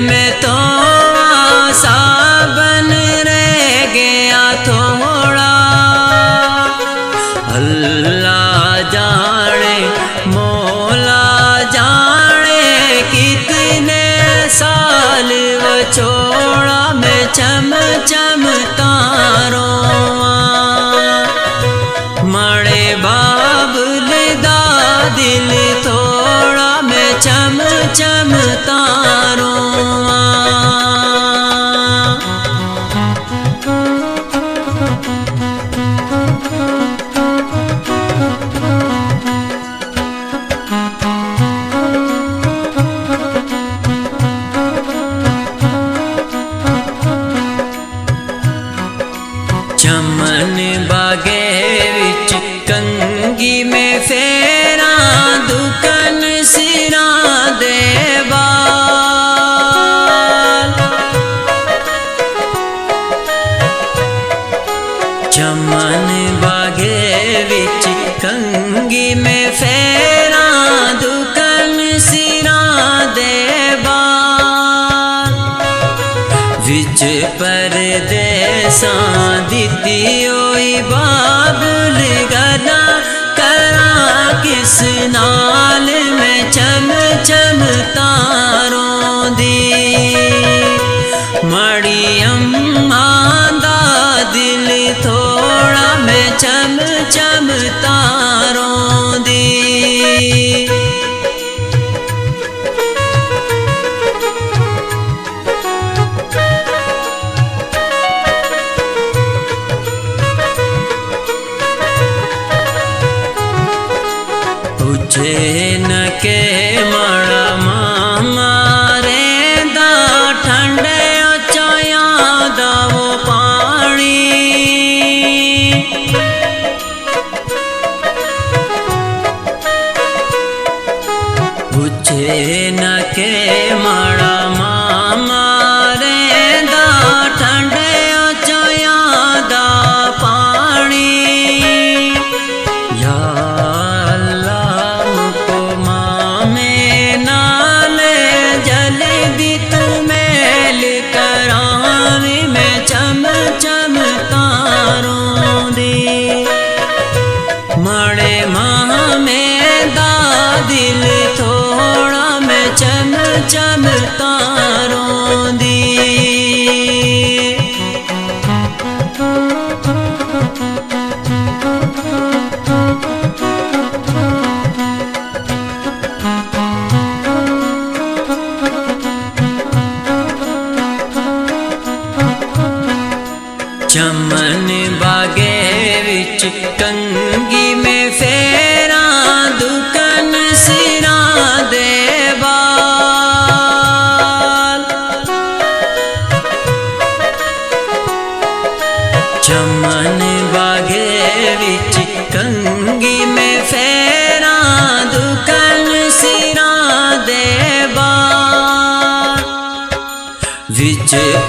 में तो साबन रह गया थोड़ा। अल्लाह जाने, मोला जाने कितने साल वो छोड़ा मैं चम चम तारों दिल थोड़ा, मैं चम चम चमन बागे विच कंगी में फेरा विच परदेसां दित्ती होई बाबुल गला करा किस नाल में चम चम तारों दी मड़ी अम्मा दा दिल थोड़ा मैं चम चम तारों पूछे के माड़ा मामा रे दा ठंडे चाया दा वो पानी पूछे न के माड़ा मामा रे दा ठंडे चाया दा पानी या ਚਮ ਤਾਰੋਂ ਦੀ। ਚਮਨ ਬਾਗੇ ਵਿੱਚ ਕੰਗ